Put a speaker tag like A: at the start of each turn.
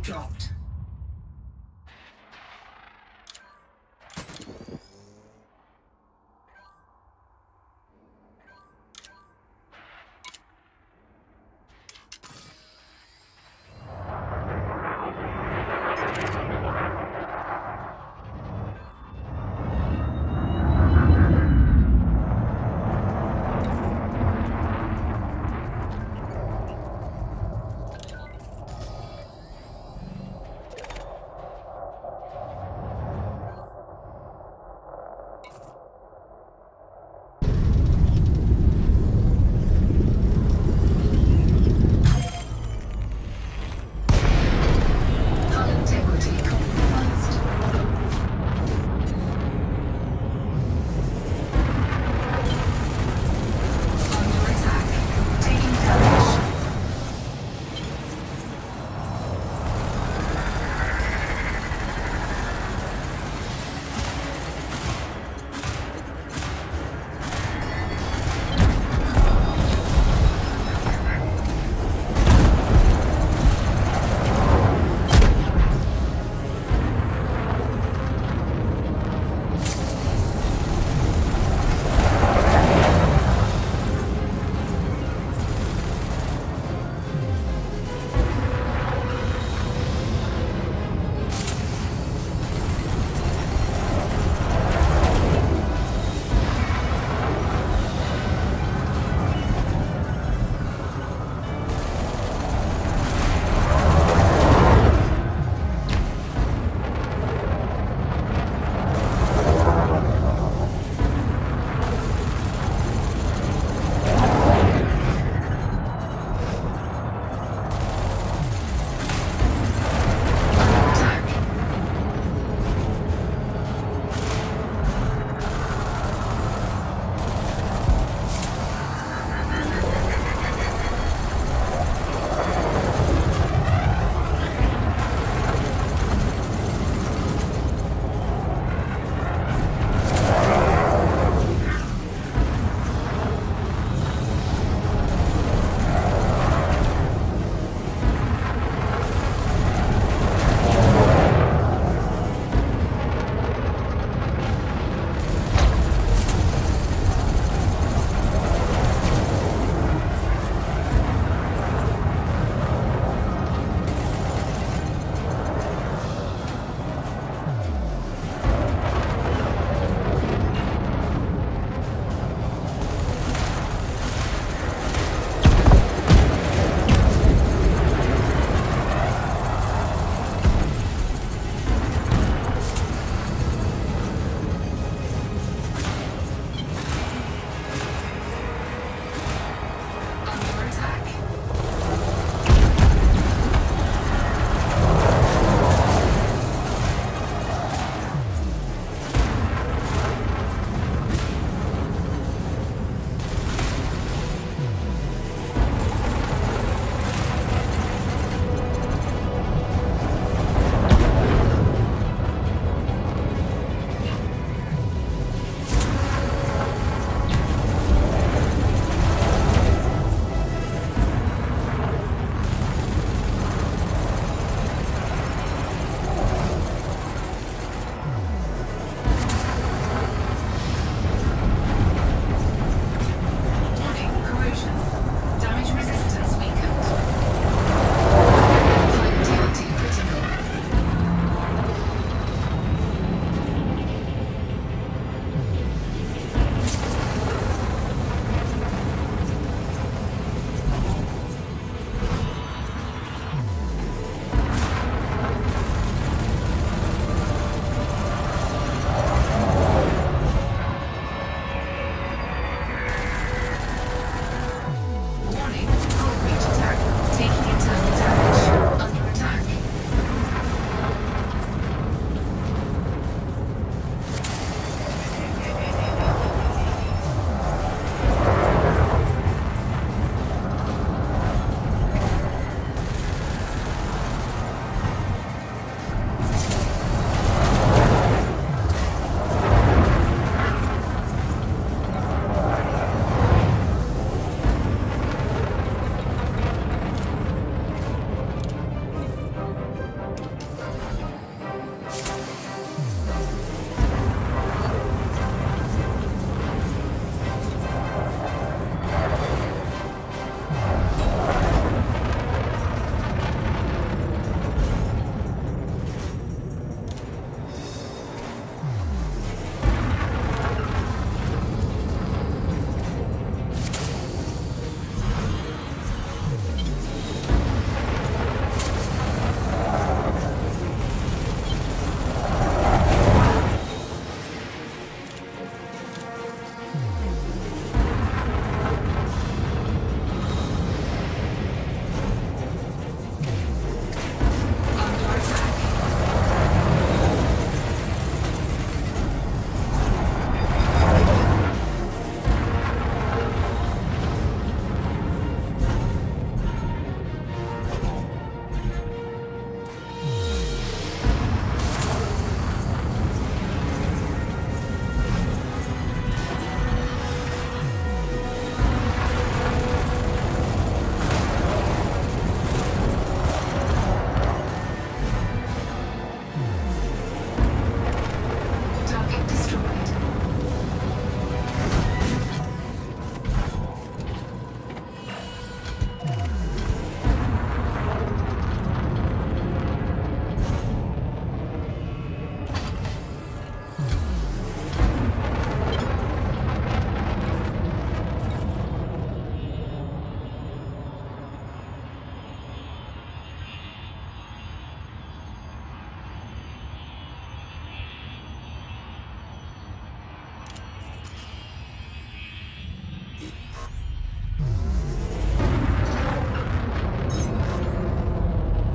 A: Dropped.